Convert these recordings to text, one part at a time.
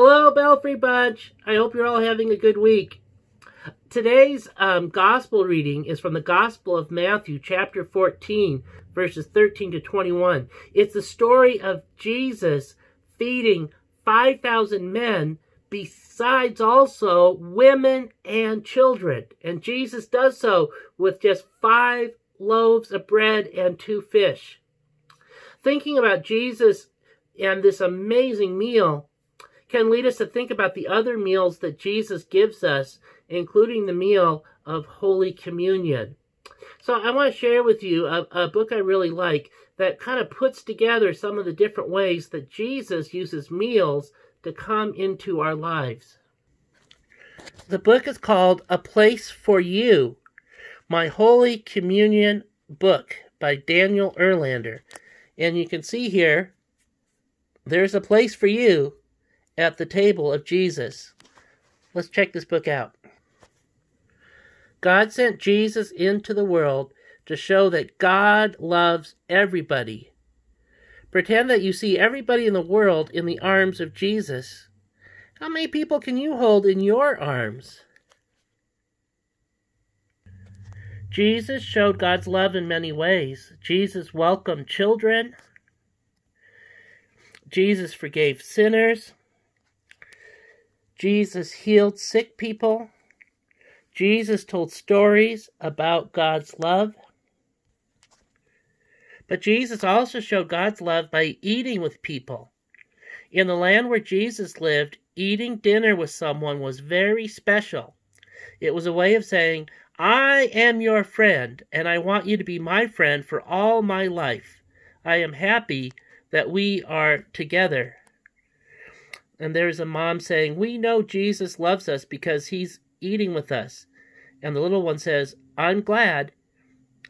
Hello, Belfry Bunch. I hope you're all having a good week. Today's um, gospel reading is from the Gospel of Matthew, chapter 14, verses 13 to 21. It's the story of Jesus feeding 5,000 men, besides also women and children. And Jesus does so with just five loaves of bread and two fish. Thinking about Jesus and this amazing meal can lead us to think about the other meals that Jesus gives us, including the meal of Holy Communion. So I want to share with you a, a, book I really like that kind of puts together some of the different ways that Jesus uses meals to come into our lives. The book is called A Place for You, My Holy Communion Book by Daniel Erlander. And you can see here, there's a place for you at the table of Jesus. Let's check this book out. God sent Jesus into the world to show that God loves everybody. Pretend that you see everybody in the world in the arms of Jesus. How many people can you hold in your arms? Jesus showed God's love in many ways. Jesus welcomed children. Jesus forgave sinners. Jesus healed sick people. Jesus told stories about God's love. But Jesus also showed God's love by eating with people. In the land where Jesus lived, eating dinner with someone was very special. It was a way of saying, I am your friend, and I want you to be my friend for all my life. I am happy that we are together and there's a mom saying, We know Jesus loves us because he's eating with us. And the little one says, I'm glad.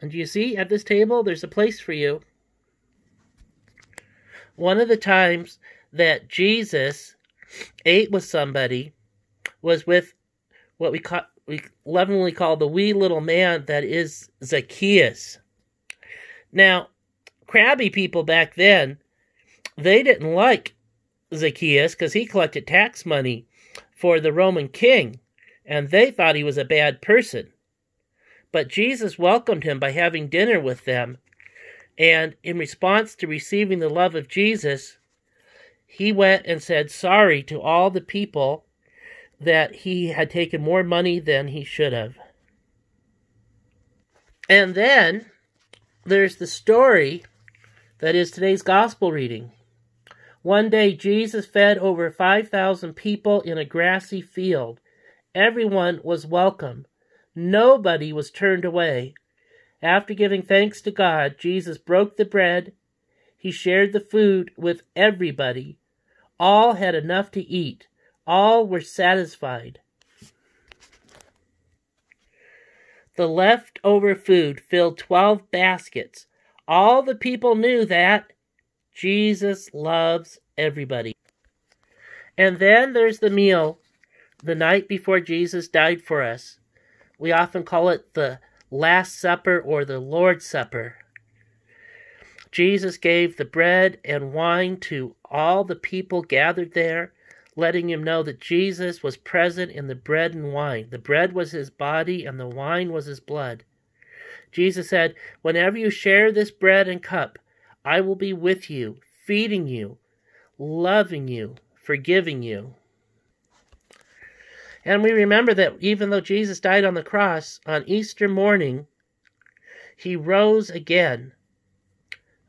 And do you see, at this table, there's a place for you. One of the times that Jesus ate with somebody was with what we, call, we lovingly call the wee little man that is Zacchaeus. Now, crabby people back then, they didn't like Zacchaeus because he collected tax money for the Roman king, and they thought he was a bad person. But Jesus welcomed him by having dinner with them, and in response to receiving the love of Jesus, he went and said sorry to all the people that he had taken more money than he should have. And then there's the story that is today's gospel reading. One day Jesus fed over 5,000 people in a grassy field. Everyone was welcome. Nobody was turned away. After giving thanks to God, Jesus broke the bread. He shared the food with everybody. All had enough to eat. All were satisfied. The leftover food filled 12 baskets. All the people knew that Jesus loves everybody. And then there's the meal the night before Jesus died for us. We often call it the Last Supper or the Lord's Supper. Jesus gave the bread and wine to all the people gathered there, letting them know that Jesus was present in the bread and wine. The bread was his body and the wine was his blood. Jesus said, Whenever you share this bread and cup, I will be with you, feeding you, loving you, forgiving you. And we remember that even though Jesus died on the cross on Easter morning, he rose again.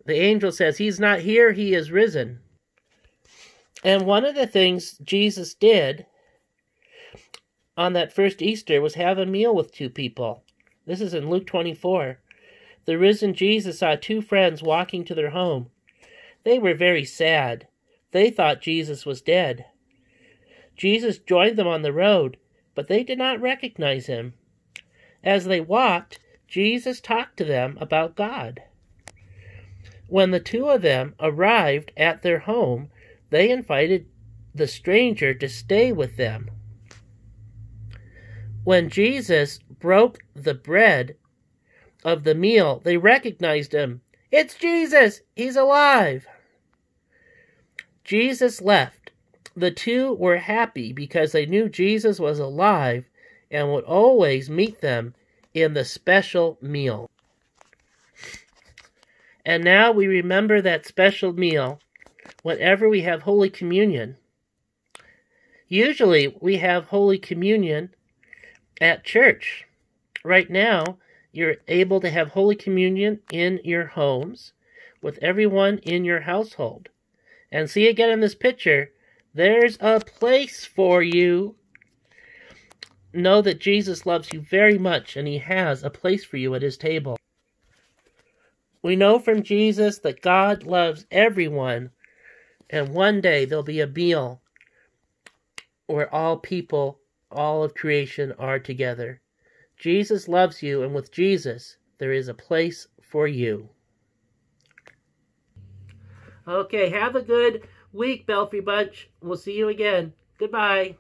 The angel says, He's not here, he is risen. And one of the things Jesus did on that first Easter was have a meal with two people. This is in Luke 24. The risen Jesus saw two friends walking to their home. They were very sad. They thought Jesus was dead. Jesus joined them on the road, but they did not recognize him. As they walked, Jesus talked to them about God. When the two of them arrived at their home, they invited the stranger to stay with them. When Jesus broke the bread of the meal, they recognized him. It's Jesus! He's alive! Jesus left. The two were happy because they knew Jesus was alive and would always meet them in the special meal. And now we remember that special meal whenever we have Holy Communion. Usually we have Holy Communion at church. Right now, you're able to have Holy Communion in your homes with everyone in your household. And see again in this picture, there's a place for you. Know that Jesus loves you very much and he has a place for you at his table. We know from Jesus that God loves everyone, and one day there'll be a meal where all people, all of creation are together. Jesus loves you, and with Jesus, there is a place for you. Okay, have a good week, Belfry Bunch. We'll see you again. Goodbye.